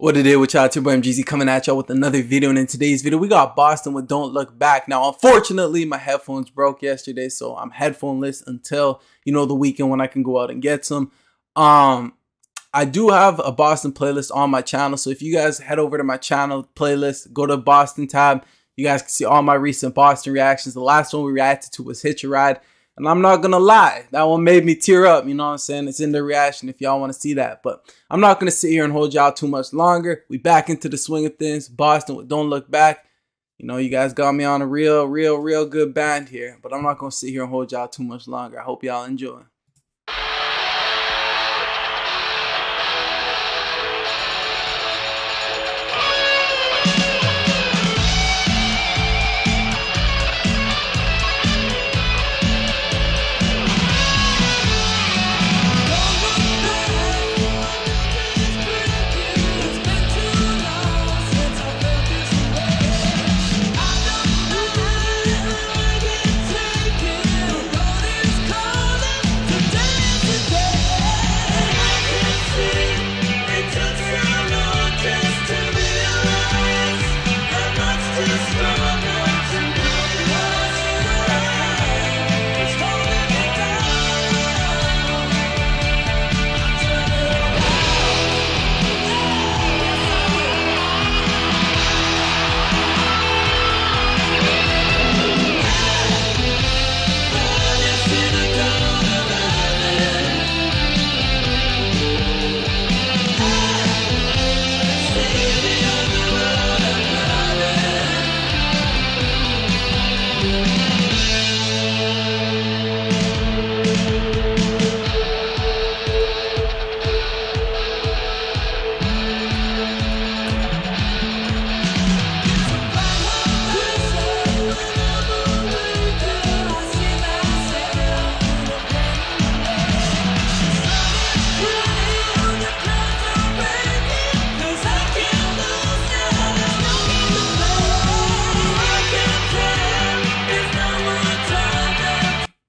What it is with y'all, Turbo MGZ coming at y'all with another video. And in today's video, we got Boston with Don't Look Back. Now, unfortunately, my headphones broke yesterday, so I'm headphoneless until, you know, the weekend when I can go out and get some. Um, I do have a Boston playlist on my channel, so if you guys head over to my channel playlist, go to Boston tab, you guys can see all my recent Boston reactions. The last one we reacted to was Hitch a Ride. And I'm not gonna lie, that one made me tear up, you know what I'm saying? It's in the reaction if y'all wanna see that. But I'm not gonna sit here and hold y'all too much longer. We back into the swing of things. Boston with Don't Look Back. You know, you guys got me on a real, real, real good band here. But I'm not gonna sit here and hold y'all too much longer. I hope y'all enjoy.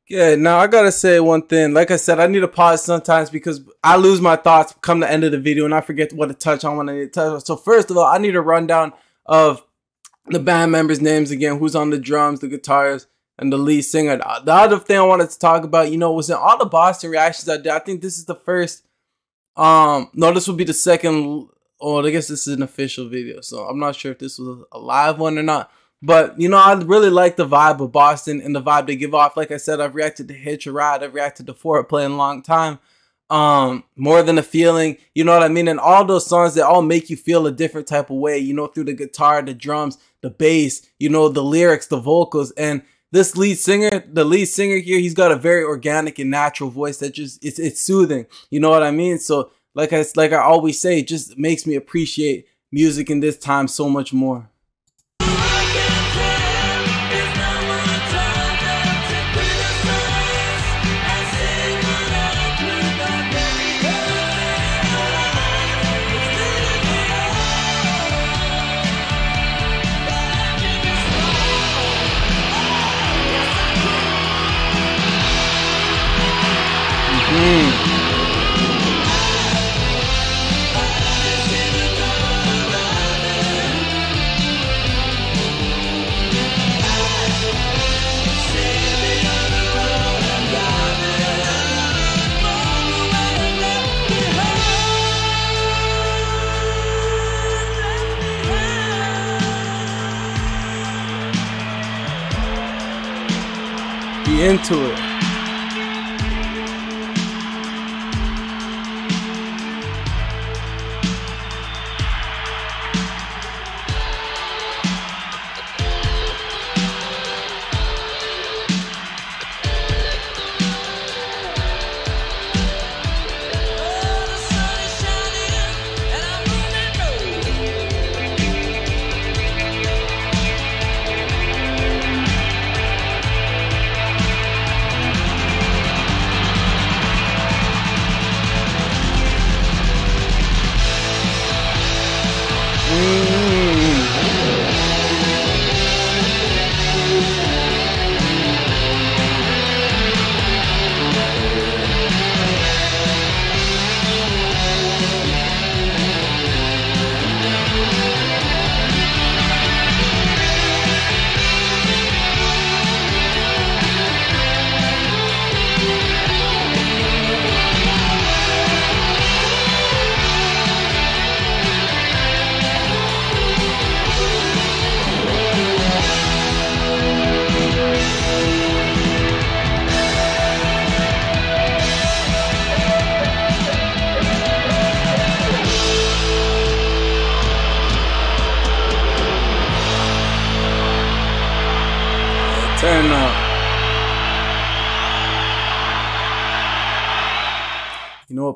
Yeah, now I gotta say one thing. Like I said, I need to pause sometimes because I lose my thoughts come the end of the video and I forget what to touch on when I need to touch on. So first of all, I need a rundown of the band members' names again, who's on the drums, the guitars, and the lead singer. The other thing I wanted to talk about, you know, was in all the Boston reactions I did. I think this is the first. Um, no, this will be the second. Oh, I guess this is an official video, so I'm not sure if this was a live one or not. But you know, I really like the vibe of Boston and the vibe they give off. Like I said, I've reacted to Hitch a Ride, I've reacted to Foreplay in a long time. Um, more than a feeling, you know what I mean? And all those songs that all make you feel a different type of way, you know, through the guitar, the drums, the bass, you know, the lyrics, the vocals, and this lead singer, the lead singer here, he's got a very organic and natural voice that just it's it's soothing. You know what I mean? So like I like I always say, it just makes me appreciate music in this time so much more. Be into it.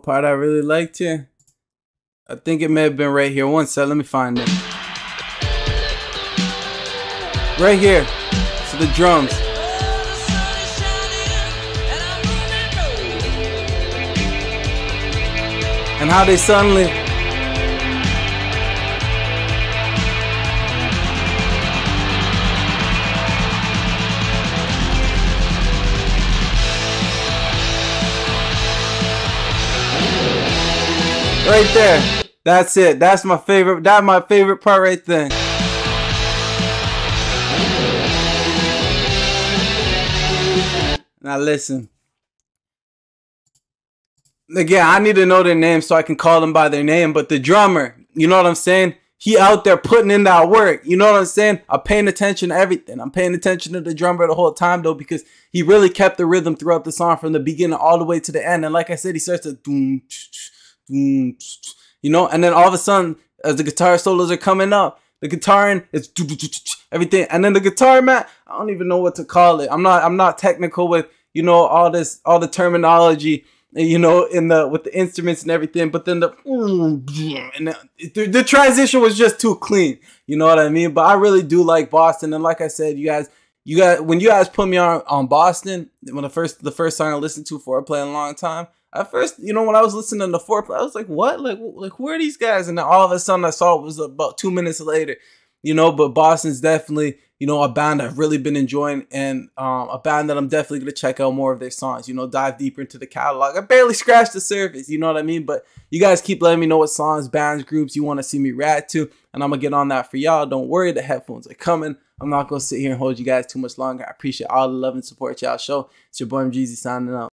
Part I really liked here? I think it may have been right here. One sec, let me find it. Right here. So the drums. And how they suddenly Right there. That's it. That's my favorite. That's my favorite part right there. Now listen. Again, I need to know their name so I can call them by their name. But the drummer, you know what I'm saying? He out there putting in that work. You know what I'm saying? I'm paying attention to everything. I'm paying attention to the drummer the whole time though because he really kept the rhythm throughout the song from the beginning all the way to the end. And like I said, he starts to you know, and then all of a sudden, as the guitar solos are coming up, the guitar in it's everything, and then the guitar man, I don't even know what to call it. I'm not, I'm not technical with you know all this, all the terminology, you know, in the with the instruments and everything. But then the and the, the transition was just too clean. You know what I mean? But I really do like Boston, and like I said, you guys you got when you guys put me on on Boston when the first the first song I listened to Foreplay in a long time, at first, you know, when I was listening to foreplay, I was like, what? Like, like who are these guys? And then all of a sudden I saw it was about two minutes later, you know, but Boston's definitely, you know, a band I've really been enjoying and um, a band that I'm definitely going to check out more of their songs, you know, dive deeper into the catalog. I barely scratched the surface, you know what I mean? But you guys keep letting me know what songs, bands, groups you want to see me react to, and I'm going to get on that for y'all. Don't worry, the headphones are coming. I'm not going to sit here and hold you guys too much longer. I appreciate all the love and support y'all show. It's your boy Jeezy signing out.